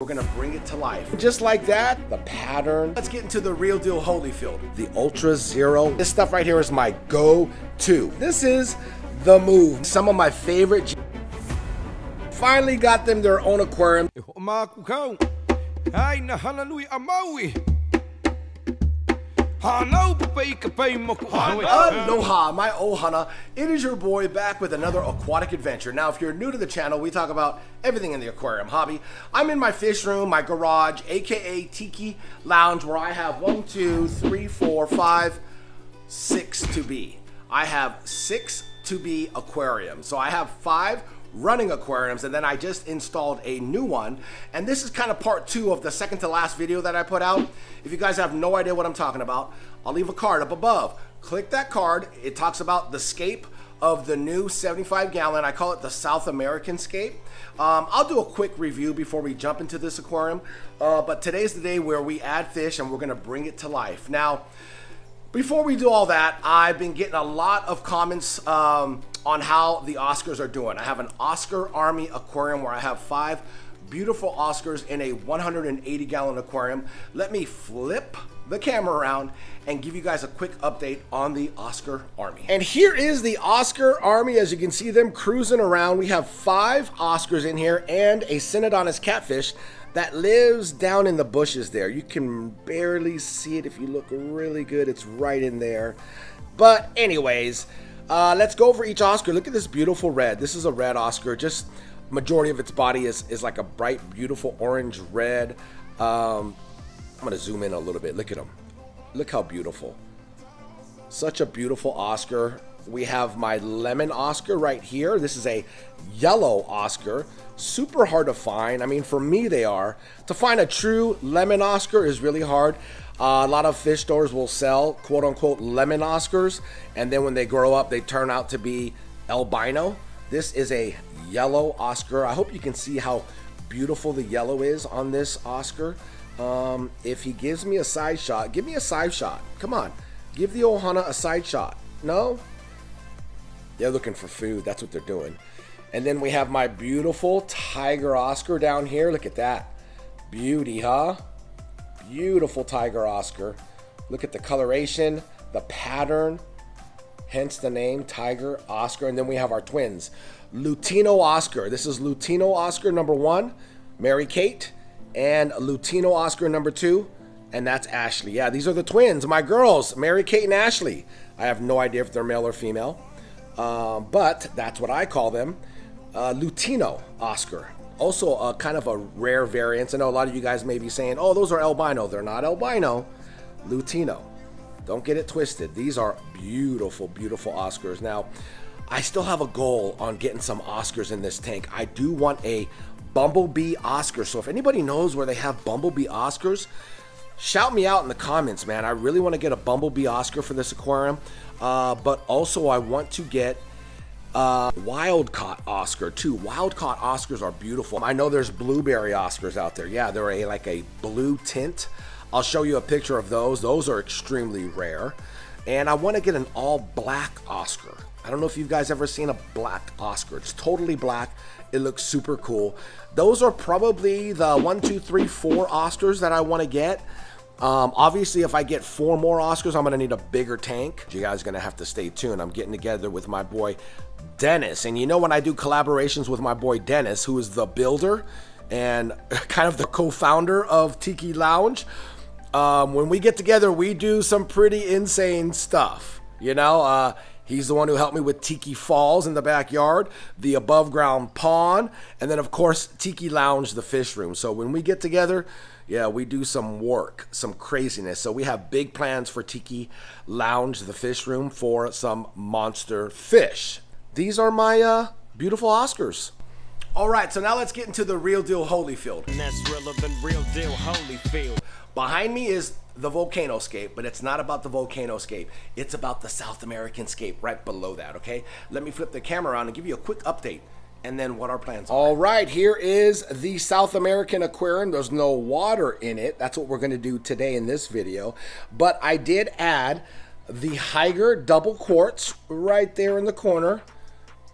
We're gonna bring it to life. Just like that, the pattern. Let's get into the real deal Holyfield. The Ultra Zero. This stuff right here is my go-to. This is the move. Some of my favorite. Finally got them their own aquarium. Aloha, my ohana. It is your boy back with another aquatic adventure. Now, if you're new to the channel, we talk about everything in the aquarium hobby. I'm in my fish room, my garage, aka Tiki Lounge, where I have one, two, three, four, five, six to be. I have six to be aquariums. So I have five running aquariums and then I just installed a new one. And this is kind of part two of the second to last video that I put out. If you guys have no idea what I'm talking about I'll leave a card up above. Click that card. It talks about the scape of the new 75 gallon. I call it the South American scape. Um, I'll do a quick review before we jump into this aquarium. Uh, but today's the day where we add fish and we're gonna bring it to life. Now before we do all that, I've been getting a lot of comments um, on how the Oscars are doing. I have an Oscar Army aquarium where I have five beautiful Oscars in a 180 gallon aquarium. Let me flip the camera around and give you guys a quick update on the Oscar Army. And here is the Oscar Army. As you can see them cruising around, we have five Oscars in here and a Synodontis catfish that lives down in the bushes there. You can barely see it if you look really good. It's right in there. But anyways, uh, let's go over each Oscar. Look at this beautiful red. This is a red Oscar. Just majority of its body is, is like a bright, beautiful orange red. Um, I'm going to zoom in a little bit. Look at them. Look how beautiful. Such a beautiful Oscar. We have my lemon Oscar right here. This is a yellow Oscar. Super hard to find. I mean, for me, they are. To find a true lemon Oscar is really hard. Uh, a lot of fish stores will sell quote unquote lemon Oscars, and then when they grow up, they turn out to be albino. This is a yellow Oscar. I hope you can see how beautiful the yellow is on this Oscar. Um, if he gives me a side shot, give me a side shot. Come on, give the Ohana a side shot. No? They're looking for food. That's what they're doing. And then we have my beautiful Tiger Oscar down here. Look at that. Beauty, huh? Beautiful Tiger Oscar. Look at the coloration, the pattern, hence the name Tiger Oscar. And then we have our twins, Lutino Oscar. This is Lutino Oscar number one, Mary Kate, and Lutino Oscar number two, and that's Ashley. Yeah, these are the twins, my girls, Mary Kate and Ashley. I have no idea if they're male or female, um, but that's what I call them. Uh, Lutino Oscar also a kind of a rare variant. I know a lot of you guys may be saying, oh, those are albino. They're not albino, Lutino. Don't get it twisted. These are beautiful, beautiful Oscars. Now, I still have a goal on getting some Oscars in this tank. I do want a Bumblebee Oscar. So if anybody knows where they have Bumblebee Oscars, shout me out in the comments, man. I really want to get a Bumblebee Oscar for this aquarium. Uh, but also, I want to get uh, wild caught Oscar too. Wild caught Oscars are beautiful. I know there's blueberry Oscars out there. Yeah, they're a like a blue tint. I'll show you a picture of those. Those are extremely rare. And I want to get an all black Oscar. I don't know if you guys ever seen a black Oscar. It's totally black. It looks super cool. Those are probably the one, two, three, four Oscars that I want to get. Um, obviously, if I get four more Oscars, I'm going to need a bigger tank. You guys are going to have to stay tuned. I'm getting together with my boy Dennis. And you know, when I do collaborations with my boy Dennis, who is the builder and kind of the co founder of Tiki Lounge, um, when we get together, we do some pretty insane stuff. You know, uh, He's the one who helped me with Tiki Falls in the backyard, the above ground pond, and then, of course, Tiki Lounge, the fish room. So when we get together, yeah, we do some work, some craziness. So we have big plans for Tiki Lounge, the fish room, for some monster fish. These are my uh, beautiful Oscars. All right, so now let's get into the real deal Holyfield. And that's relevant, real deal Holyfield. Behind me is the volcano scape, but it's not about the volcano scape. It's about the South American scape right below that, okay? Let me flip the camera around and give you a quick update and then what our plans are. All right, here is the South American aquarium. There's no water in it. That's what we're going to do today in this video. But I did add the Hygger double quartz right there in the corner.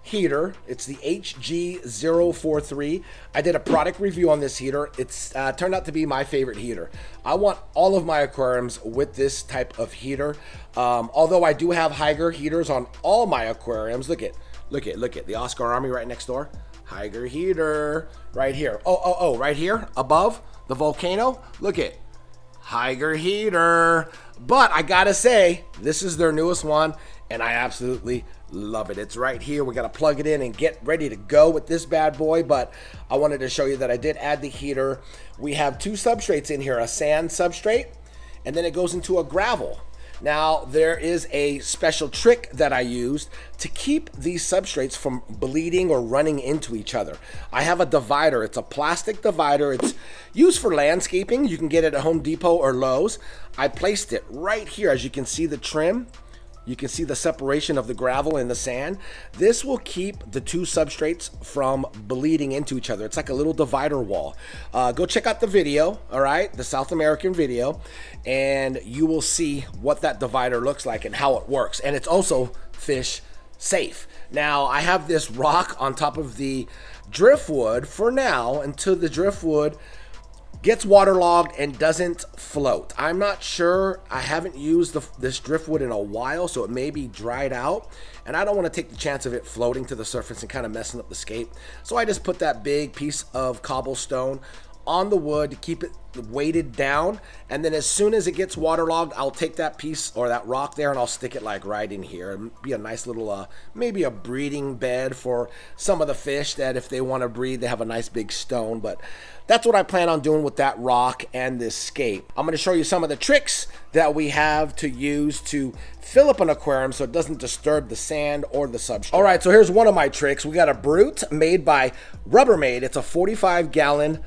heater. It's the HG043. I did a product review on this heater. It's uh, turned out to be my favorite heater. I want all of my aquariums with this type of heater. Um, although I do have Hygger heaters on all my aquariums. Look at, look at, look at the Oscar Army right next door. Hygger heater right here. Oh, oh, oh, right here above the volcano. Look at Hygger heater. But I gotta say, this is their newest one, and I absolutely love it. It's right here. We gotta plug it in and get ready to go with this bad boy. But I wanted to show you that I did add the heater. We have two substrates in here, a sand substrate, and then it goes into a gravel. Now, there is a special trick that I used to keep these substrates from bleeding or running into each other. I have a divider. It's a plastic divider. It's used for landscaping. You can get it at Home Depot or Lowe's. I placed it right here. As you can see the trim, you can see the separation of the gravel and the sand. This will keep the two substrates from bleeding into each other. It's like a little divider wall. Uh, go check out the video, all right, the South American video, and you will see what that divider looks like and how it works. And it's also fish safe. Now, I have this rock on top of the driftwood for now until the driftwood gets waterlogged and doesn't float. I'm not sure. I haven't used the, this driftwood in a while, so it may be dried out. And I don't want to take the chance of it floating to the surface and kind of messing up the scape. So I just put that big piece of cobblestone on the wood to keep it weighted down and then as soon as it gets waterlogged I'll take that piece or that rock there and I'll stick it like right in here and be a nice little uh, maybe a breeding bed for some of the fish that if they want to breed they have a nice big stone but that's what I plan on doing with that rock and this scape. I'm going to show you some of the tricks that we have to use to fill up an aquarium so it doesn't disturb the sand or the substrate. All right, so here's one of my tricks. We got a Brute made by Rubbermaid. It's a 45 gallon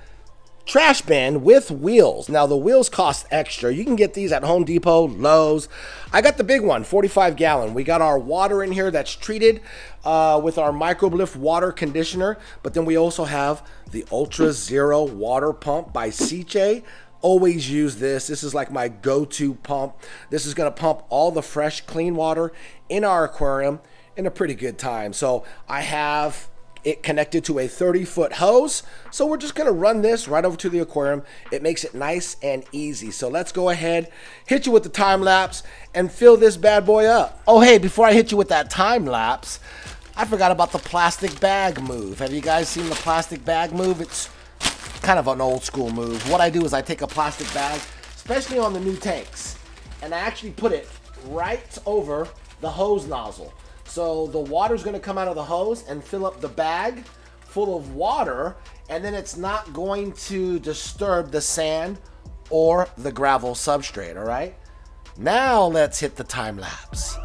trash bin with wheels. Now the wheels cost extra. You can get these at Home Depot, Lowe's. I got the big one, 45 gallon. We got our water in here that's treated uh, with our Microbe-Lift water conditioner, but then we also have the Ultra Zero water pump by Sicce. Always use this. This is like my go-to pump. This is going to pump all the fresh, clean water in our aquarium in a pretty good time. So I have it connected to a 30 foot hose. So we're just gonna run this right over to the aquarium. It makes it nice and easy. So let's go ahead, hit you with the time lapse and fill this bad boy up. Oh, hey, before I hit you with that time lapse, I forgot about the plastic bag move. Have you guys seen the plastic bag move? It's kind of an old school move. What I do is I take a plastic bag, especially on the new tanks, and I actually put it right over the hose nozzle. So the water's going to come out of the hose and fill up the bag full of water, and then it's not going to disturb the sand or the gravel substrate, all right? Now let's hit the time lapse.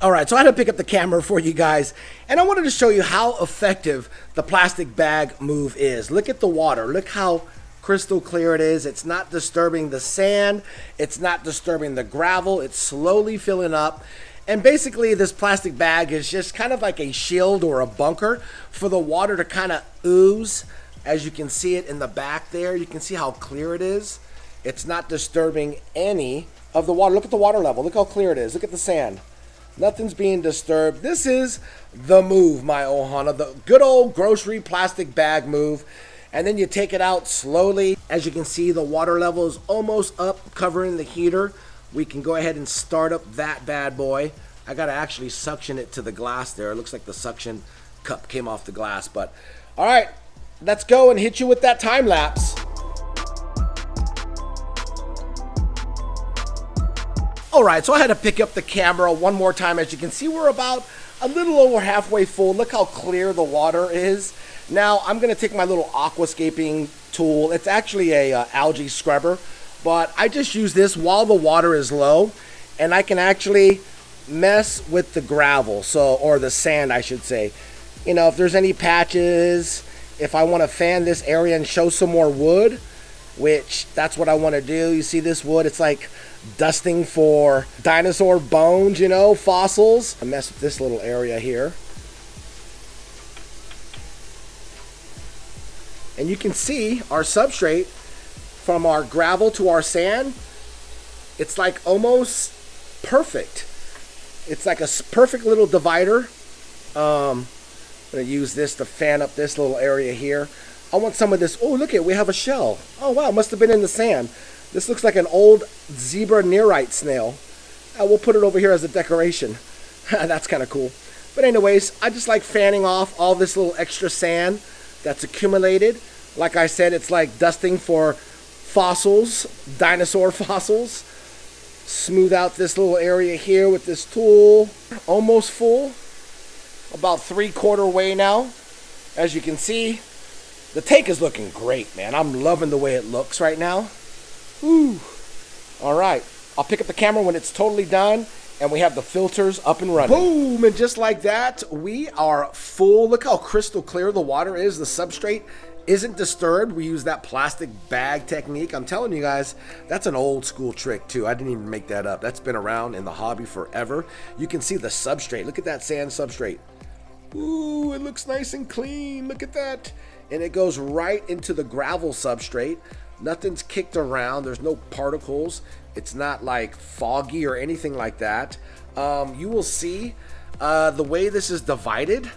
All right, so I had to pick up the camera for you guys, and I wanted to show you how effective the plastic bag move is. Look at the water. Look how crystal clear it is. It's not disturbing the sand. It's not disturbing the gravel. It's slowly filling up. And basically, this plastic bag is just kind of like a shield or a bunker for the water to kind of ooze. As you can see it in the back there, you can see how clear it is. It's not disturbing any of the water. Look at the water level. Look how clear it is. Look at the sand. Nothing's being disturbed. This is the move, my Ohana. The good old grocery plastic bag move and then you take it out slowly. As you can see, the water level is almost up, covering the heater. We can go ahead and start up that bad boy. I gotta actually suction it to the glass there. It looks like the suction cup came off the glass, but all right, let's go and hit you with that time lapse. All right, so I had to pick up the camera one more time. As you can see, we're about a little over halfway full. Look how clear the water is. Now I'm gonna take my little aquascaping tool. It's actually a uh, algae scrubber, but I just use this while the water is low, and I can actually mess with the gravel, so or the sand, I should say. You know, if there's any patches, if I want to fan this area and show some more wood, which that's what I want to do. You see this wood? It's like dusting for dinosaur bones, you know, fossils. I mess with this little area here. And you can see our substrate from our gravel to our sand, it's like almost perfect. It's like a perfect little divider. Um, I'm to use this to fan up this little area here. I want some of this. Oh, look at we have a shell. Oh, wow, must have been in the sand. This looks like an old zebra nerite snail. Uh, we'll put it over here as a decoration. That's kind of cool. But anyways, I just like fanning off all this little extra sand that's accumulated. Like I said, it's like dusting for fossils, dinosaur fossils. Smooth out this little area here with this tool. Almost full. About three quarter way now. As you can see, the tank is looking great, man. I'm loving the way it looks right now. Whew. All right. I'll pick up the camera when it's totally done and we have the filters up and running. Boom! And just like that, we are full. Look how crystal clear the water is. The substrate isn't disturbed. We use that plastic bag technique. I'm telling you guys, that's an old school trick too. I didn't even make that up. That's been around in the hobby forever. You can see the substrate. Look at that sand substrate. Ooh, it looks nice and clean. Look at that. And it goes right into the gravel substrate. Nothing's kicked around. There's no particles. It's not like foggy or anything like that. Um, you will see uh, the way this is divided.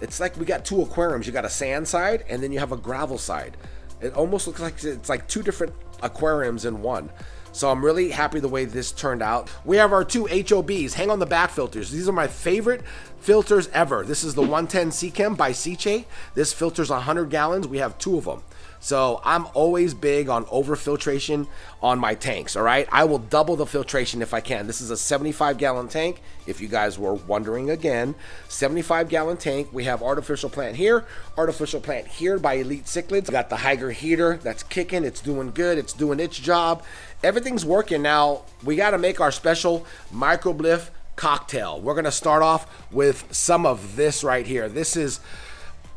It's like we got two aquariums. You got a sand side and then you have a gravel side. It almost looks like it's like two different aquariums in one. So I'm really happy the way this turned out. We have our two HOBs, hang on the back filters. These are my favorite filters ever. This is the 110 Seachem by Sicce. This filters 100 gallons. We have two of them. So I'm always big on overfiltration on my tanks, all right? I will double the filtration if I can. This is a 75 gallon tank, if you guys were wondering again. 75 gallon tank. We have artificial plant here, artificial plant here by Elite Cichlids. We got the Hygger heater that's kicking, it's doing good, it's doing its job. Everything's working now. We got to make our special Microbe-Lift cocktail. We're to start off with some of this right here. This is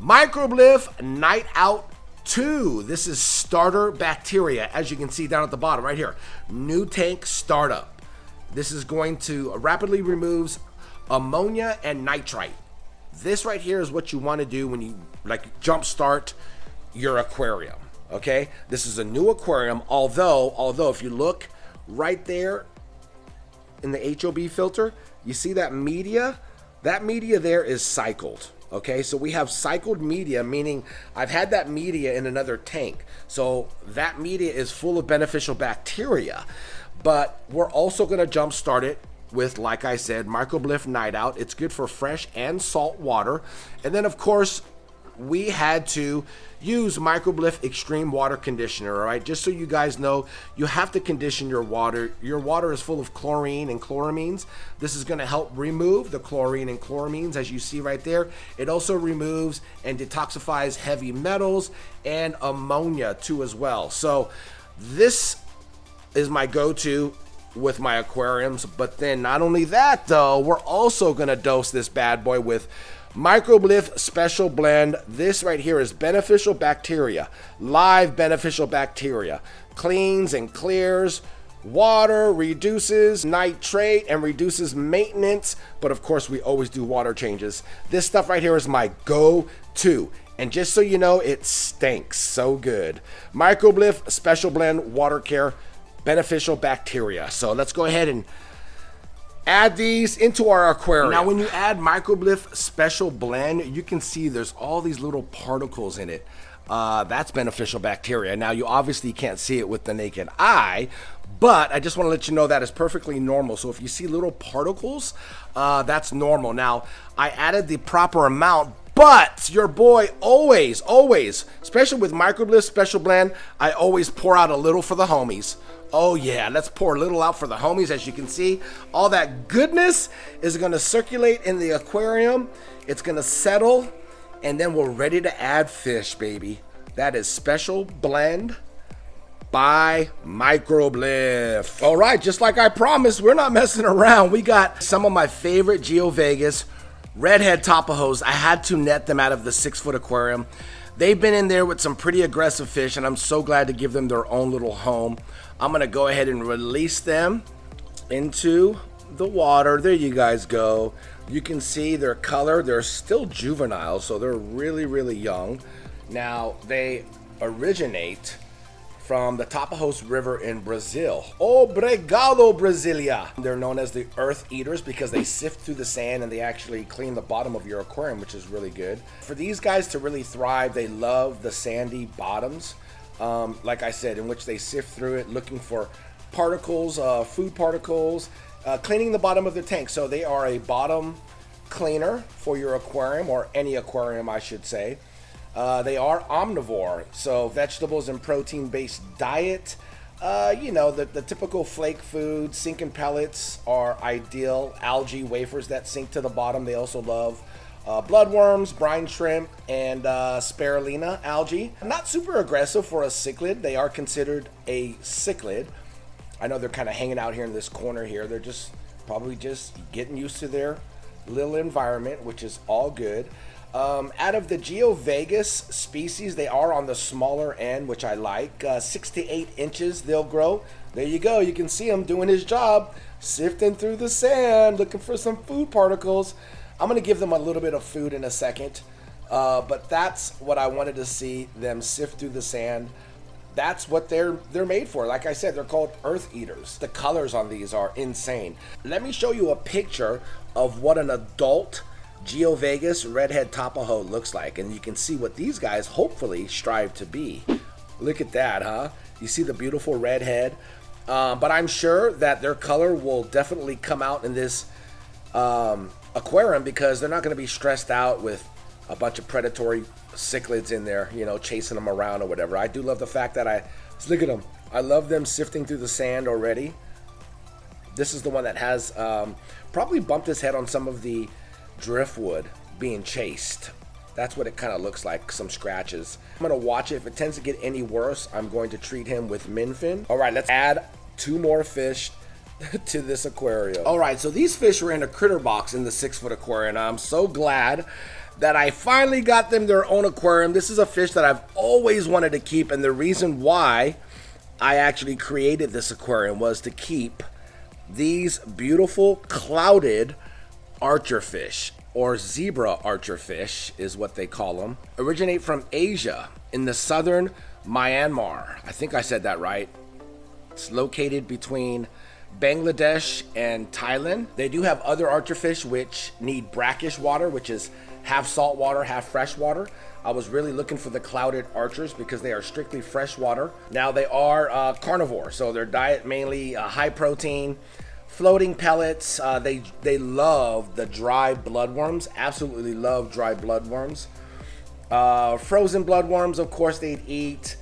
Microbe-Lift night out Two, this is starter bacteria, as you can see down at the bottom right here. New tank startup. This is going to rapidly removes ammonia and nitrite. This right here is what you want to do when you like jump start your aquarium. Okay, this is a new aquarium. Although, although if you look right there in the HOB filter, you see that media. That media there is cycled. Okay, so we have cycled media, meaning I've had that media in another tank. So that media is full of beneficial bacteria. But we're also going to jumpstart it with, like I said, Microbe-Lift Night Out. It's good for fresh and salt water. And then, of course, we had to use Microbe-Lift Extreme Water Conditioner, all right? Just so you guys know, you have to condition your water. Your water is full of chlorine and chloramines. This is gonna help remove the chlorine and chloramines, as you see right there. It also removes and detoxifies heavy metals and ammonia too as well. So this is my go-to with my aquariums. But then not only that though, we're also gonna dose this bad boy with Microbe-Lift Special Blend. This right here is beneficial bacteria, live beneficial bacteria. Cleans and clears water, reduces nitrate, and reduces maintenance. But of course, we always do water changes. This stuff right here is my go to. And just so you know, it stinks so good. Microbe-Lift Special Blend Water Care Beneficial Bacteria. So let's go ahead and add these into our aquarium. Now, when you add Microbe-Lift Special Blend, you can see there's all these little particles in it. Uh, that's beneficial bacteria. Now, you obviously can't see it with the naked eye, but I just want to let you know that is perfectly normal. So if you see little particles, uh, that's normal. Now, I added the proper amount, but your boy always, always, especially with Microbe-Lift Special Blend, I always pour out a little for the homies. Oh yeah, let's pour a little out for the homies. As you can see, all that goodness is gonna circulate in the aquarium. It's gonna settle, and then we're ready to add fish, baby. That is special blend by Microbe-Lift. All right, just like I promised, we're not messing around. We got some of my favorite Geophagus redhead Tapajos. I had to net them out of the six foot aquarium. They've been in there with some pretty aggressive fish, and I'm so glad to give them their own little home. I'm going to go ahead and release them into the water. There you guys go. You can see their color. They're still juvenile, so they're really, really young. Now, they originate from the Tapajos River in Brazil. Obrigado, Brasilia. They're known as the earth eaters because they sift through the sand and they actually clean the bottom of your aquarium, which is really good. For these guys to really thrive, they love the sandy bottoms, um, like I said, in which they sift through it looking for particles, uh, food particles, uh, cleaning the bottom of the tank. So they are a bottom cleaner for your aquarium or any aquarium, I should say. Uh, they are omnivore, so vegetables and protein based diet. Uh, you know, the, the typical flake food, sinking pellets are ideal. Algae wafers that sink to the bottom, they also love. Uh, bloodworms, brine shrimp, and uh, spirulina algae. Not super aggressive for a cichlid. They are considered a cichlid. I know they're kind of hanging out here in this corner here. They're just probably just getting used to their little environment, which is all good. Um, out of the Geophagus species, they are on the smaller end, which I like. Uh, six to eight inches they'll grow. There you go. You can see him doing his job, sifting through the sand, looking for some food particles. I'm going to give them a little bit of food in a second. Uh, but that's what I wanted to see them sift through the sand. That's what they're they're made for. Like I said, they're called earth eaters. The colors on these are insane. Let me show you a picture of what an adult Geophagus Redhead Tapajo looks like. And you can see what these guys hopefully strive to be. Look at that, huh? You see the beautiful redhead. Um, but I'm sure that their color will definitely come out in this um, aquarium because they're not going to be stressed out with a bunch of predatory cichlids in there, you know, chasing them around or whatever. I do love the fact that I look at them. I love them sifting through the sand already. This is the one that has um, probably bumped his head on some of the driftwood being chased. That's what it kind of looks like, some scratches. I'm gonna watch it. If it tends to get any worse, I'm going to treat him with MinnFinn. All right, let's add two more fish to this aquarium. All right, so these fish were in a critter box in the six foot aquarium. I'm so glad that I finally got them their own aquarium. This is a fish that I've always wanted to keep, and the reason why I actually created this aquarium was to keep these beautiful clouded archerfish or zebra archerfish is what they call them originate from asia in the southern myanmar i think i said that right it's located between bangladesh and thailand they do have other archerfish which need brackish water which is half salt water half fresh water i was really looking for the clouded archers because they are strictly fresh water now they are uh, carnivore so their diet mainly uh, high protein floating pellets. Uh, they they love the dry bloodworms. Absolutely love dry bloodworms. Uh, frozen bloodworms, of course, they'd eat,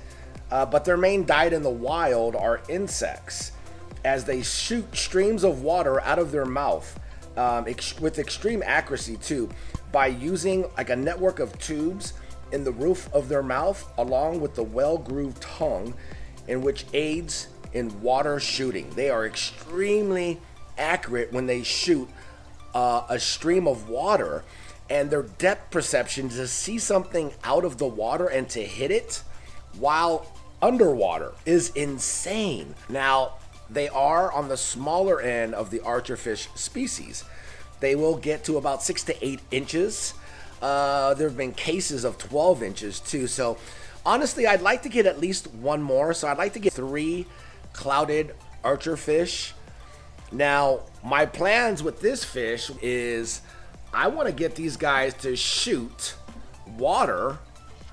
uh, but their main diet in the wild are insects, as they shoot streams of water out of their mouth um, ex- with extreme accuracy too, by using like a network of tubes in the roof of their mouth, along with the well-grooved tongue, in which aids in water shooting. They are extremely accurate when they shoot uh, a stream of water, and their depth perception to see something out of the water and to hit it while underwater is insane. Now, they are on the smaller end of the archerfish species. They will get to about six to eight inches. Uh, there have been cases of 12 inches too. So, honestly, I'd like to get at least one more. So, I'd like to get three clouded archer fish. Now, my plans with this fish is I want to get these guys to shoot water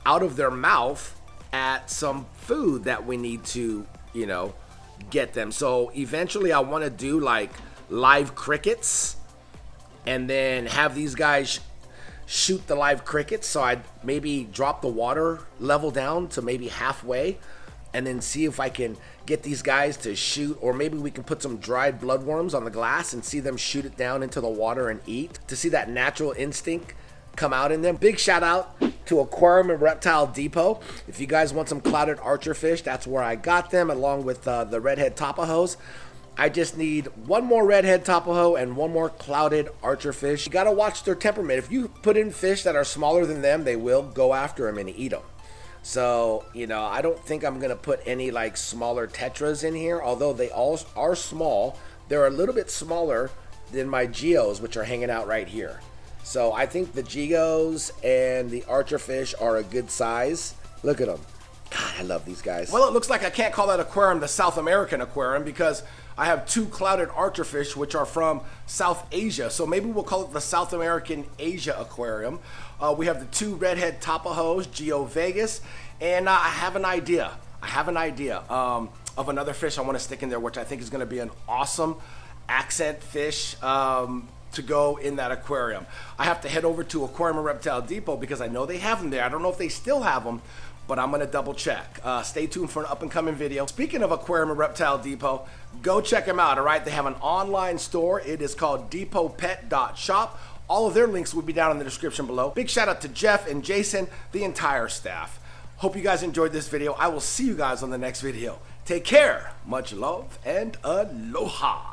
out of their mouth at some food that we need to, you know, get them. So eventually I want to do like live crickets and then have these guys shoot the live crickets. So I'd maybe drop the water level down to maybe halfway and then see if I can get these guys to shoot, or maybe we can put some dried bloodworms on the glass and see them shoot it down into the water and eat to see that natural instinct come out in them. Big shout out to Aquarium and Reptile Depot. If you guys want some clouded archer fish, that's where I got them, along with uh, the redhead tapajos. I just need one more redhead tapajo and one more clouded archer fish. You gotta watch their temperament. If you put in fish that are smaller than them, they will go after them and eat them. So, you know, I don't think I'm to put any like smaller tetras in here, although they all are small. They're a little bit smaller than my geos, which are hanging out right here. So I think the geos and the archerfish are a good size. Look at them. God, I love these guys. Well, it looks like I can't call that aquarium the South American aquarium because I have two clouded archerfish which are from South Asia. So maybe we'll call it the South American Asia Aquarium. Uh, we have the two redhead tapajos, Geophagus, and uh, I have an idea. I have an idea um, of another fish I want to stick in there, which I think is going to be an awesome accent fish. Um, to go in that aquarium. I have to head over to Aquarium and Reptile Depot because I know they have them there. I don't know if they still have them, but I'm gonna double check. Uh, stay tuned for an up and coming video. Speaking of Aquarium and Reptile Depot, go check them out, all right? They have an online store. It is called depotpet.shop. All of their links will be down in the description below. Big shout out to Jeff and Jason, the entire staff. Hope you guys enjoyed this video. I will see you guys on the next video. Take care. Much love and aloha.